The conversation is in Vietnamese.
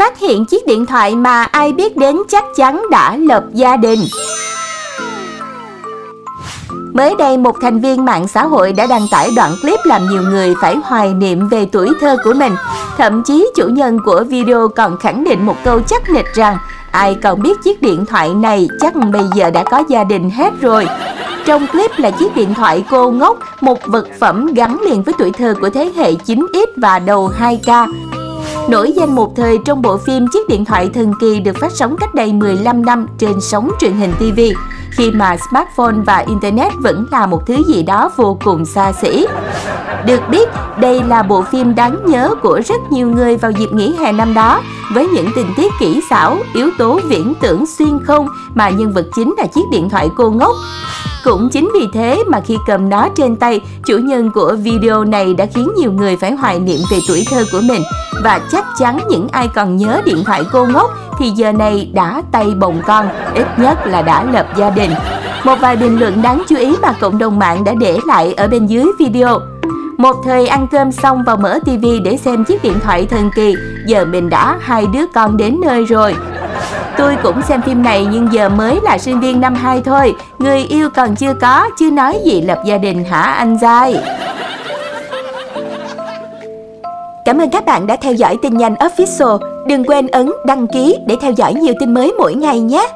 phát hiện chiếc điện thoại mà ai biết đến chắc chắn đã lập gia đình. Mới đây, một thành viên mạng xã hội đã đăng tải đoạn clip làm nhiều người phải hoài niệm về tuổi thơ của mình. Thậm chí chủ nhân của video còn khẳng định một câu chắc nịch rằng ai còn biết chiếc điện thoại này chắc bây giờ đã có gia đình hết rồi. Trong clip là chiếc điện thoại cô ngốc, một vật phẩm gắn liền với tuổi thơ của thế hệ 9X và đầu 2K. Nổi danh một thời trong bộ phim Chiếc điện thoại thần kỳ được phát sóng cách đây 15 năm trên sóng truyền hình TV, khi mà smartphone và Internet vẫn là một thứ gì đó vô cùng xa xỉ. Được biết, đây là bộ phim đáng nhớ của rất nhiều người vào dịp nghỉ hè năm đó, với những tình tiết kỹ xảo, yếu tố viễn tưởng xuyên không mà nhân vật chính là chiếc điện thoại cô ngốc. Cũng chính vì thế mà khi cầm nó trên tay, chủ nhân của video này đã khiến nhiều người phải hoài niệm về tuổi thơ của mình và chắc chắn những ai còn nhớ điện thoại cô ngốc thì giờ này đã tay bồng con, ít nhất là đã lập gia đình. Một vài bình luận đáng chú ý mà cộng đồng mạng đã để lại ở bên dưới video. Một thời ăn cơm xong vào mở tivi để xem chiếc điện thoại thần kỳ, giờ mình đã hai đứa con đến nơi rồi. Tôi cũng xem phim này nhưng giờ mới là sinh viên năm 2 thôi, người yêu còn chưa có, chưa nói gì lập gia đình hả anh Giai? Cảm ơn các bạn đã theo dõi tin nhanh official. Đừng quên ấn đăng ký để theo dõi nhiều tin mới mỗi ngày nhé.